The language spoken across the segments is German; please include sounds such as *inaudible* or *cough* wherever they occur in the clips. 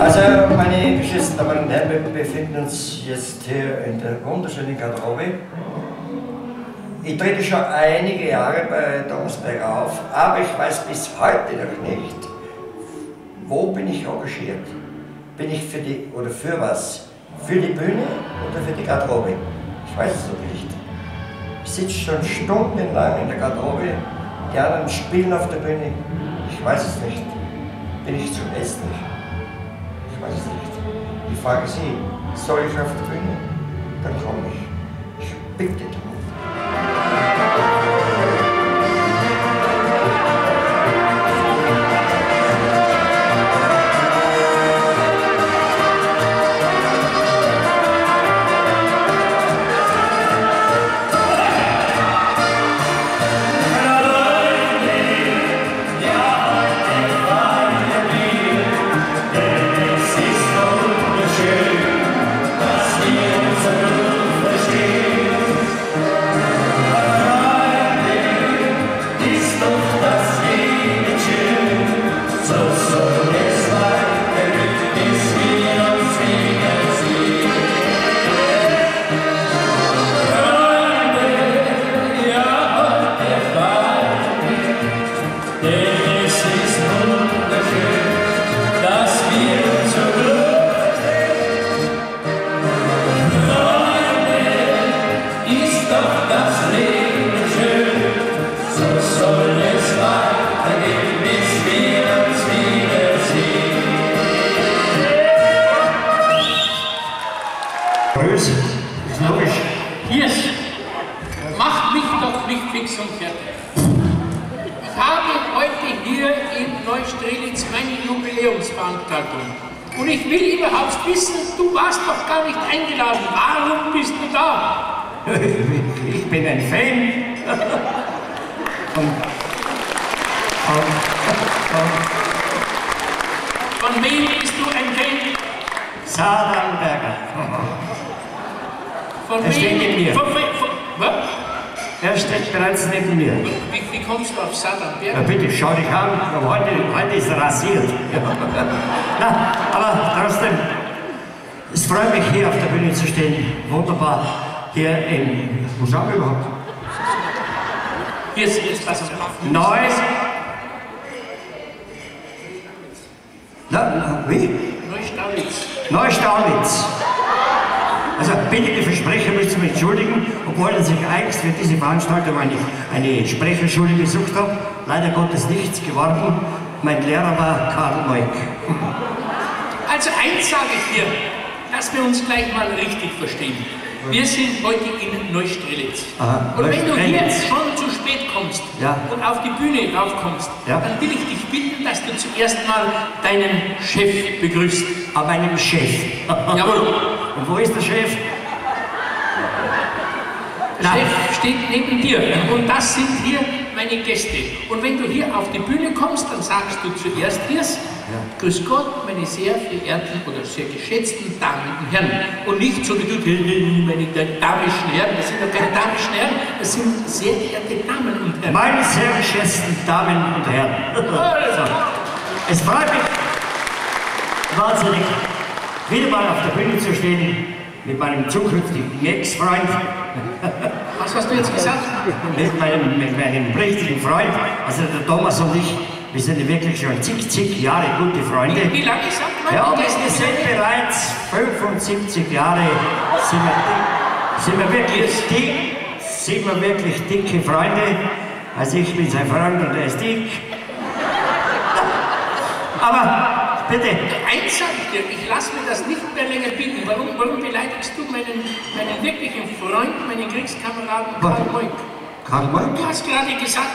Also, meine geschätzten Damen und Herren, wir befinden uns jetzt hier in der wunderschönen Garderobe. Ich trete schon einige Jahre bei Thomasberg auf, aber ich weiß bis heute noch nicht, wo bin ich engagiert. Bin ich für die, oder für was? Für die Bühne oder für die Garderobe? Ich weiß es noch nicht. Ich sitze schon stundenlang in der Garderobe, die anderen spielen auf der Bühne. Ich weiß es nicht. Bin ich zu hässlich? Nicht. Ich frage Sie, soll ich auf der Bühne? Dann komme ich. Ich bitte darum. Jubiläumsveranstaltung. Und ich will überhaupt wissen, du warst doch gar nicht eingeladen. Warum bist du da? *laughs* Ich bin ein Fan. Und, und, Von wem bist du ein Fan? Sadanberger. Von Er steht neben mir. Von, wem- von, was? Er steht bereits neben mir. Wie, wie kommst du auf Sadanberg? Na bitte, schau dich an. Heute, heute ist er rasiert. *laughs* Na, aber trotzdem, es freut mich, hier auf der Bühne zu stehen. Wunderbar. Hier in, wo sind wir überhaupt? Hier ist jetzt was auf. Neues. Na, na, wie? Neustaulitz. Neustaunitz. Also bitte, die Versprecher müssen mich entschuldigen, obwohl er sich eigens für diese Veranstaltung eine, eine Sprecherschule gesucht hat. Leider Gottes nichts geworden. Mein Lehrer war Karl Moik. Also eins sage ich dir, dass wir uns gleich mal richtig verstehen. Wir sind heute in Neustrelitz. Aha, und wenn du Neustrelitz. schon zu spät kommst Ja. und auf die Bühne raufkommst, Ja. dann will ich dich bitten, dass du zuerst mal deinen Chef begrüßt. An meinem Chef. Jawohl. Und wo ist der Chef? Der. Chef steht neben dir und das sind hier meine Gäste. Und wenn du hier auf die Bühne kommst, dann sagst du zuerst Hirs, Grüß Gott, meine sehr verehrten oder sehr geschätzten Damen und Herren. Und nicht so wie du, meine damischen Herren, das sind doch keine damischen Herren, das sind sehr geehrte Damen und Herren. Meine sehr geschätzten Damen und Herren. *laughs* So. Es freut mich wahnsinnig, wieder mal auf der Bühne zu stehen mit meinem zukünftigen Ex-Freund, Was hast du jetzt gesagt? mit meinem, mit meinem richtigen Freund, also der Thomas und ich, wir sind wirklich schon zig, zig Jahre gute Freunde. Wie lange sagt man? Ja, wir sind bereits 75 Jahre, sind wir, sind wir wirklich dick, sind wir wirklich dicke Freunde. Also ich bin sein Freund und er ist dick. Aber bitte, Eins sage ich dir, ich lasse mir das nicht mehr länger bieten. Warum, warum beleidigst du meinen, meinen wirklichen Freund, meinen Kriegskameraden Karl? Moik? Karl Moik? Du hast gerade gesagt,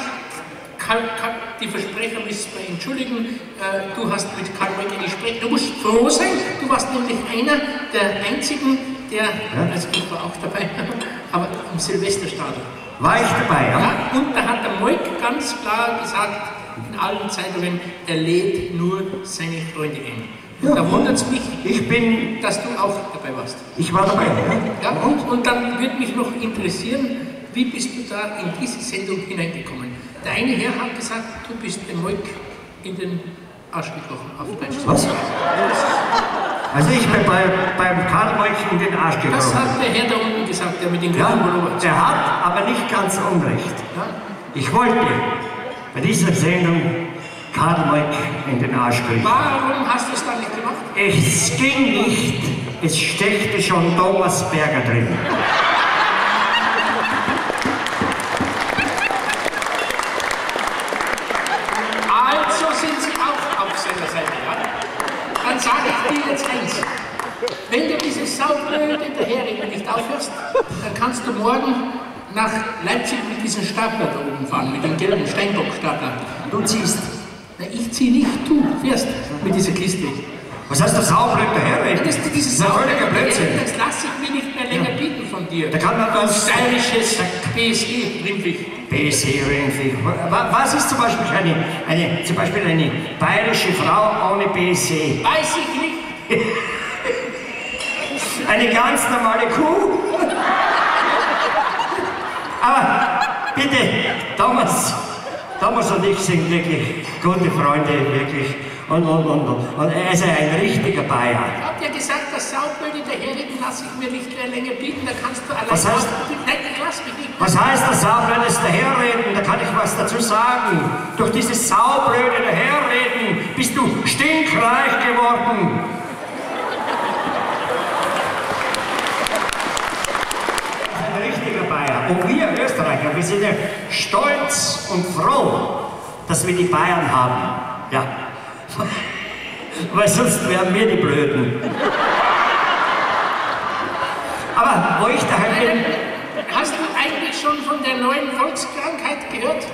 Karl, Karl, die Versprecher müssen wir entschuldigen, äh, du hast mit Karl Moik eine Gespräch. Du musst froh sein, du warst nämlich einer der einzigen, der, also ich war auch dabei, *laughs* aber am Silvesterstadel. War ich dabei, ja? Ja, und da hat der Moik ganz klar gesagt, in allen Zeitungen, er lädt nur seine Freunde ein. Und da wundert es mich, Ich bin, dass du auch dabei warst. ich war dabei. Ja, und, und dann würde mich noch interessieren, wie bist du da in diese Sendung hineingekommen? Der eine Herr hat gesagt, du bist dem Moik in den Arsch gekrochen, auf Deutsch. Was? Also ich bin bei, beim Karl-Meuch in den Arsch gekrochen. Das hat der Herr da unten gesagt, der mit den grünen Ja, der hat aber nicht ganz unrecht. Ja? Ich wollte bei dieser Sendung Karl Meuch in den Arsch kriegen. Warum hast du es dann nicht gemacht? Es ging nicht, es steckte schon Thomas Berger drin. Also sind Sie auch auf seiner Seite, ja? Dann sage ich dir jetzt eins. Wenn du dieses saublöde Daherreden nicht aufhörst, dann kannst du morgen nach Leipzig mit diesem Stapler da oben fahren, mit dem gelben Steinbockstapler. Du ziehst. Na, ich zieh nicht, du fährst mit dieser Kiste. Was heißt das daherreden? Das, dieses Das ist ein völliger Blödsinn. Das lasse ich mir nicht mehr länger bieten von dir. Da kann man was- Steirisches BSE, Rimpfig. Irgendwie. Wa- Was ist zum Beispiel eine, eine, zum Beispiel eine bayerische Frau ohne BC? Weiß ich nicht. *laughs* Eine ganz normale Kuh? Aber bitte, Thomas, Thomas und ich sind wirklich gute Freunde, wirklich. Und, und, und, und, er ist ein richtiger Bayer. Ich hab dir gesagt, das Saublöde daherreden lasse ich mir nicht mehr länger bieten. Da kannst du allein. Was heißt- Nein, lass mich nicht. Was heißt das saublödes Daherreden? Da kann ich was dazu sagen. Durch dieses saublöde Daherreden bist du stinkreich geworden. Ein richtiger Bayer. Und wir Österreicher, wir sind ja stolz und froh, dass wir die Bayern haben. Ja. Weil sonst wären wir die Blöden. Aber wo ich daheim bin, Hast du eigentlich schon von der neuen Volkskrankheit gehört?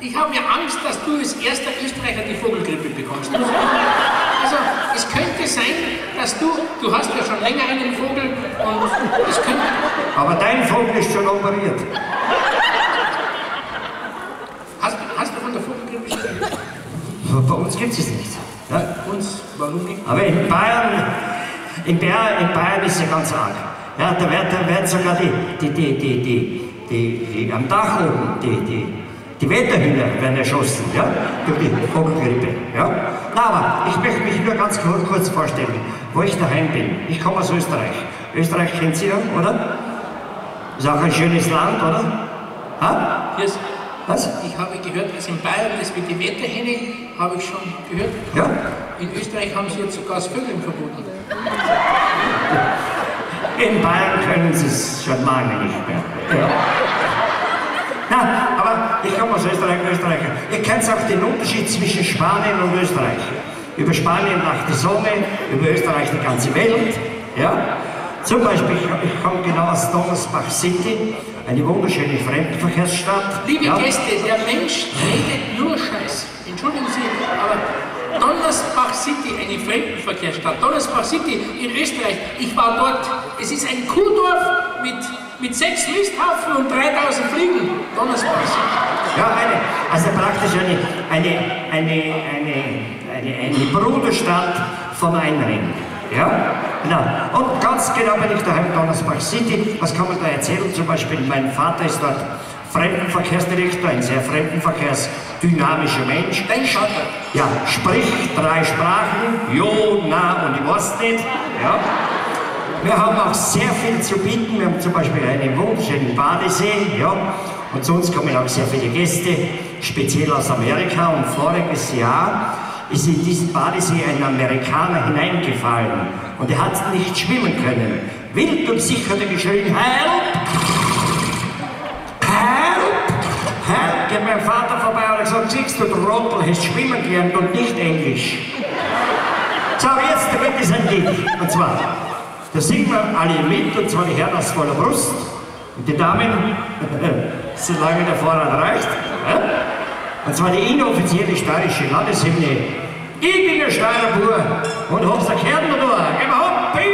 Ich habe ja Angst, dass du als erster Österreicher die Vogelgrippe bekommst. Also, es könnte sein, dass du, du hast ja schon länger einen Vogel und es könnte, Aber dein Vogel ist schon operiert. hast, hast du von der Vogelgrippe schon gehört? Bei uns gibt es es nicht. Ja? Uns, warum nicht? Aber in Bayern, in Bayern, in Bayern ist es ja ganz arg. Ja, da wird, da sogar die, die, die, die, die, die, die am Dach oben, die, die, die Wetterhühner werden erschossen, ja, durch die Vogelgrippe, ja. Na, aber ich möchte mich nur ganz kurz, vorstellen, wo ich daheim bin. Ich komme aus Österreich. Österreich kennt Sie ja, oder? Ist auch ein schönes Land, oder? Ha? Ist, Was? ich habe gehört, dass in Bayern das mit den Wetterhähne, habe ich schon gehört. Ja? In Österreich haben sie jetzt sogar das Vögeln verboten. In Bayern können sie es schon lange nicht mehr. Ja. Na, aber ich komme aus Österreich, Österreicher. Ihr kennt auch den Unterschied zwischen Spanien und Österreich. Über Spanien lacht die Sonne, über Österreich die ganze Welt. Ja? Zum Beispiel, ich, ich komme genau aus Donnersbach City, eine wunderschöne Fremdenverkehrsstadt. Liebe ja? Gäste, der Mensch redet nur Scheiß. Entschuldigen Sie, aber Donnersbach City, eine Fremdenverkehrsstadt. Donnersbach City in Österreich, ich war dort. Es ist ein Kuhdorf mit, mit sechs Misthaufen und 3000 Fliegen. Donnersbach City. Ja, eine, also praktisch eine, eine, eine, eine, eine, eine Bruderstadt vom Einring. Ja, genau. Und ganz genau bin ich daheim in Donnersbach City. Was kann man da erzählen? Zum Beispiel, mein Vater ist dort Fremdenverkehrsdirektor, ein sehr fremdenverkehrsdynamischer Mensch. Dein Vater. Ja, spricht drei Sprachen, Jo, Na und ich weiß nicht. Ja. Wir haben auch sehr viel zu bieten. Wir haben zum Beispiel einen wunderschönen Badesee. Ja. Und zu uns kommen auch sehr viele Gäste, speziell aus Amerika. Und voriges Jahr ist in diesen Badesee ein Amerikaner hineingefallen. Und er hat nicht schwimmen können. Wild und sicher hat er geschrien, Help! Help! Help! Geht mein Vater vorbei und hat gesagt, siehst du, du Trottel, hast schwimmen gelernt und nicht Englisch. So, jetzt gibt es ein Lied. Und zwar, da singen wir alle mit, und zwar die Herren aus voller Brust. Und die Damen, *laughs* solange der Vorrat reicht. Und zwar die inoffizielle steirische Landeshymne. Ich bin der Steirer Bur und hab's Kern nur. Geh mal hopp, bing!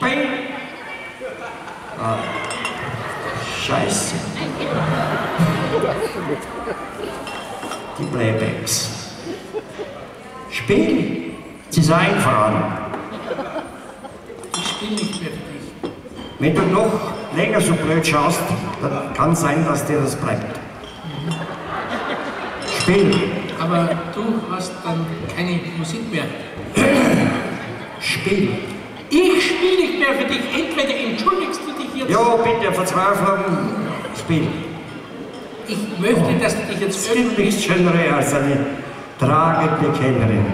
Bing! Ah. Scheiße. Die Playbacks. Spiel. Sie ist eingefahren. Ich spiele nicht mehr für dich. Wenn du noch länger so blöd schaust, dann kann sein, dass dir das bleibt. Spiel. Aber du hast dann keine Musik mehr. Spiel. Ich spiele nicht mehr für dich. Entweder entschuldigst du dich jetzt. Ja, bitte, Verzweiflung, Spiel. Ich möchte, dass du dich jetzt Es gibt nichts Schöneres als eine tragende Kellnerin.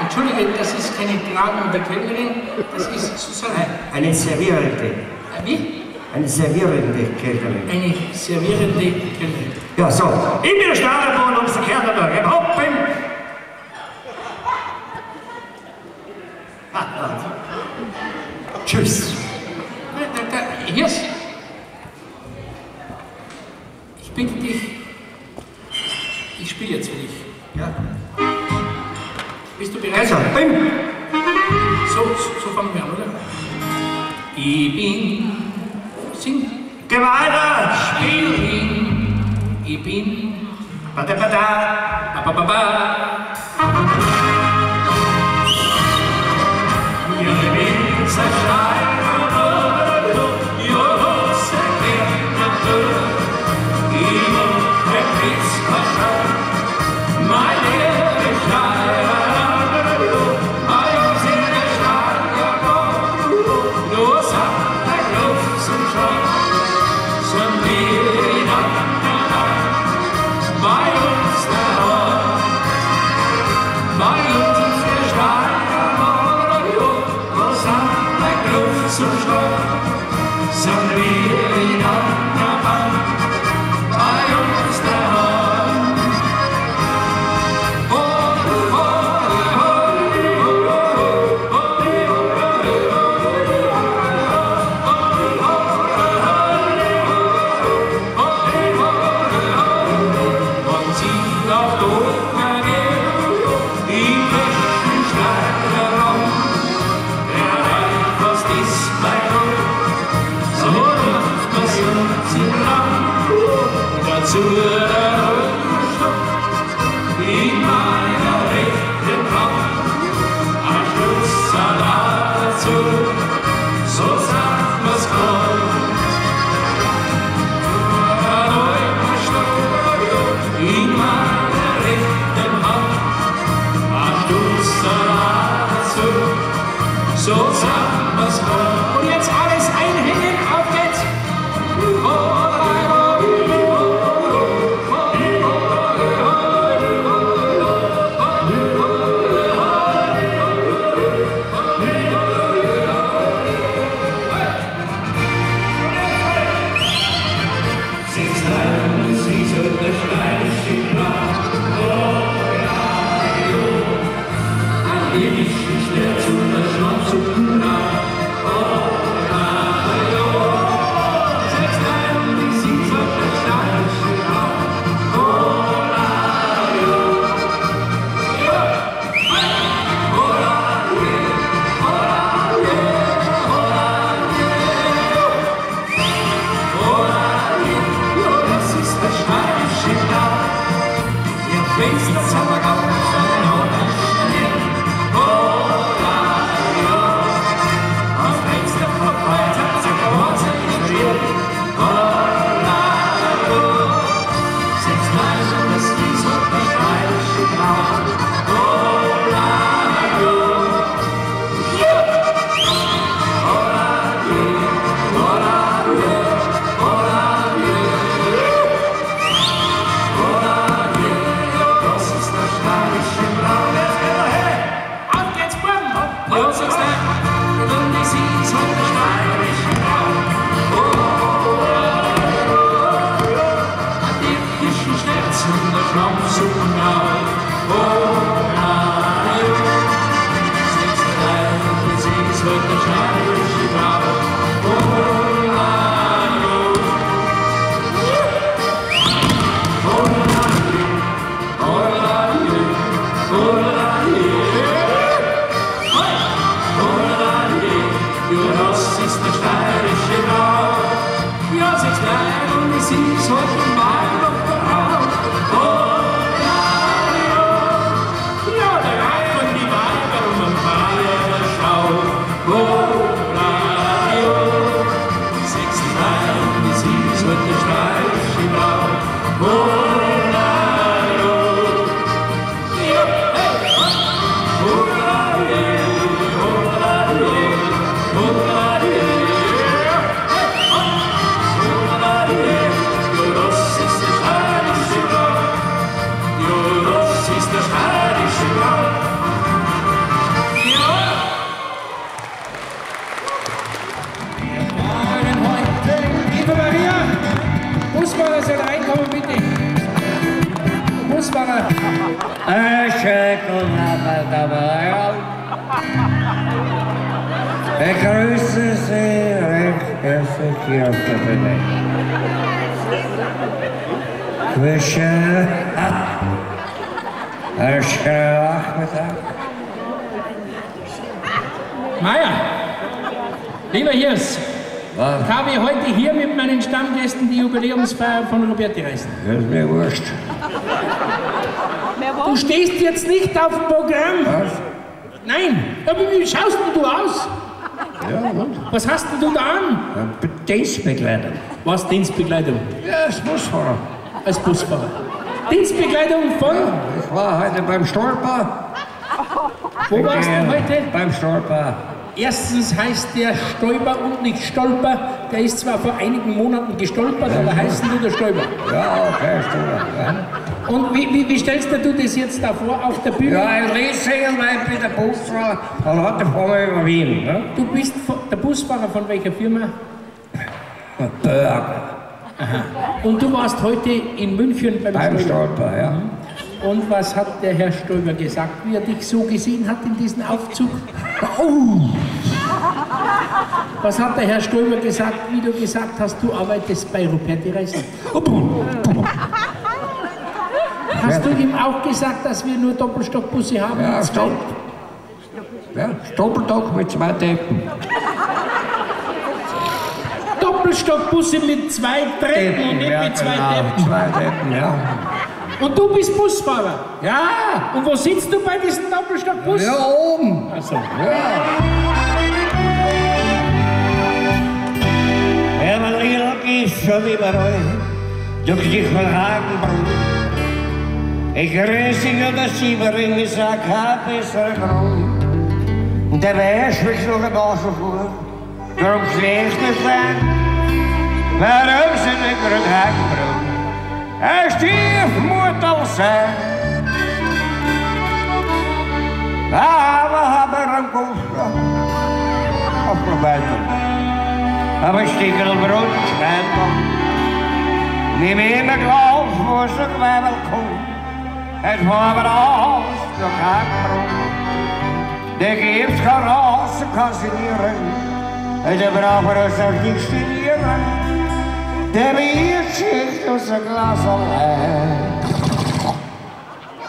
Entschuldige, das ist keine tragende Kellnerin, das ist sozusagen. Eine servierende, Äh, Wie? Eine servierende Kellnerin. Eine servierende Kellnerin. Ja, so. Bin der Stahlebahn und der Kellner. Im Hoppen. Tschüss. Da, Hirs, ich bitte dich, Pata-pata, apa apa. Und jetzt Tage und es ist heute mal hier auf der Bühne. Wünsche einen schönen Nachmittag. Meier, lieber Hirs, ich habe heute hier mit meinen Stammgästen die Jubiläumsfeier von Roberti Reisen. Das ist mir wurscht. Du stehst jetzt nicht auf dem Programm. Was? Nein, aber wie schaust denn du aus? Ja, und? Was hast denn du da an? Ja, Dienstbegleitung. Was Dienstbegleitung? Ja, das Busfahrer. Als Busfahrer. Dienstbegleitung von? Ich war heute beim Stolper. Wo warst du heute? Beim Stolper. Erstens heißt der Stolper und nicht Stolper. Der ist zwar vor einigen Monaten gestolpert, aber heißt du der Stolper. Ja, okay, Stolper. Ja. Und wie, wie, wie stellst du das jetzt da vor auf der Bühne? Ja, ein ich bin der Busfahrer und heute fahren wir über Wien. Ne? Du bist der Busfahrer von welcher Firma? Burger. Und du warst heute in München beim, Beim Stolper. Stolper, ja. Und was hat der Herr Stolper gesagt, wie er dich so gesehen hat in diesem Aufzug? Oh! Was hat der Herr Stolper gesagt, wie du gesagt hast, du arbeitest bei Ruperti Reisen? Hast du ihm auch gesagt, dass wir nur Doppelstockbusse haben? Ja, stopp. Ja, Stoppeltag mit zwei Decken. Doppelstockbusse mit zwei Treppen und nicht ja, mit zwei genau. Treppen. Zwei Decken, ja. Und du bist Busfahrer. Ja, Und wo sitzt du bei diesem Doppelstockbus? ja oben. Also, Ja. Ja, mein Lieder geht schon überall durch die Verhagenbrunn. Ich ja das Sieberin, ich sag, hab bessere Grund. Und der Wäsch wird noch ein Nase vor, darum schlecht es sein. Warum sind wir gerade Hagenbrunn? Er Stiefmutter sein. Aber habe einen Kuss auf der Weite. Aber Stiegelbrot schreibt Nimm immer Glas, wo es ein Quäbel kommt. Es war aber aus, noch kein Brot. Der gibt's kein raus, kann sie nieren. Der braucht er sich nicht genieren. Der Bier schickt uns ein Glas allein.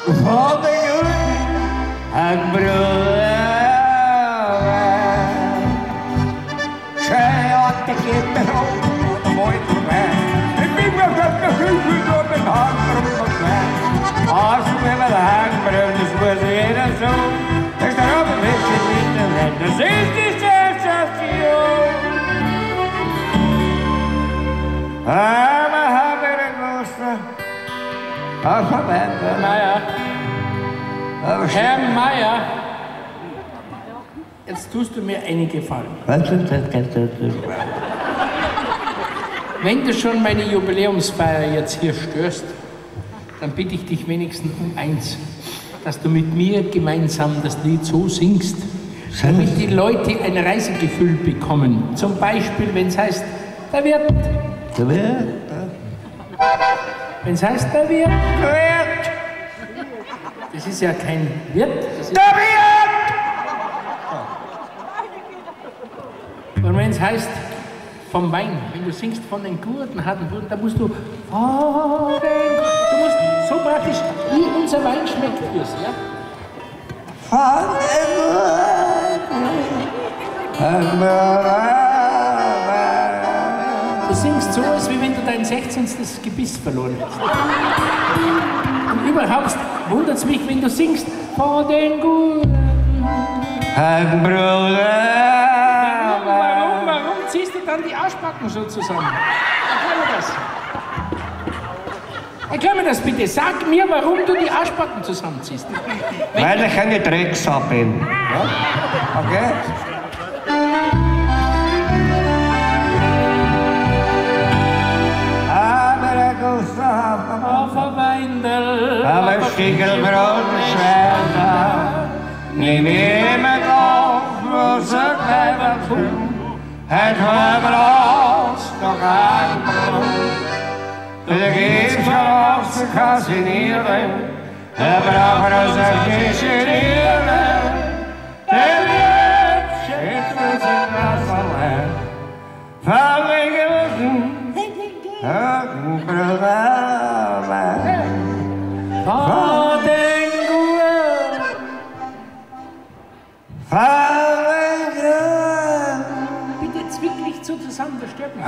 Von der Jugend ein Bruder. Schei hat die Kinder auf und Meute weg. Ich bin Das muss jeder so. Ich darf ein bisschen Internet, das ist die Sensation. Aber haben wir eine große Alphabet. Meier, Aber Herr Meier, jetzt tust du mir einen Gefallen. Wenn du schon meine Jubiläumsfeier jetzt hier störst, dann bitte ich dich wenigstens um eins, dass du mit mir gemeinsam das Lied so singst, damit die Leute ein Reisegefühl bekommen. Zum Beispiel, wenn es heißt, der Wirt, Der Wirt. wenn es heißt, der Wirt, Der Wirt. das ist ja kein Wirt, das ist, Der Wirt. und wenn es heißt, vom Wein, wenn du singst von den guten, harten Brüdern, da musst du, von den, so praktisch, wie unser Wein schmeckt fürs, ja? Du singst so, als wie wenn du dein 16. Gebiss verloren hast. Und überhaupt wundert es mich, wenn du singst, von den Guten. Ein Bruder. Warum, warum ziehst du dann die Arschbacken so zusammen? Erklär mir das. Erklär mir das bitte. Sag mir, warum du die Arschbacken zusammenziehst. Weil ich eine Drecksau bin. Ja? Okay? Er Auf ein Weindel. aber Stiegelbrot schwer Nimm immer auf, bloß ein kleiner Kuh. Het war raus, noch ein Brot. Der geht schon auf zu kassinieren. Er braucht das Geschirr, der wird schütteln sich das allein. Verwegen, Haken, Brüder, Vor den Guren, Verwegen, Bitte jetzt wirklich so zusammen, das stört mich.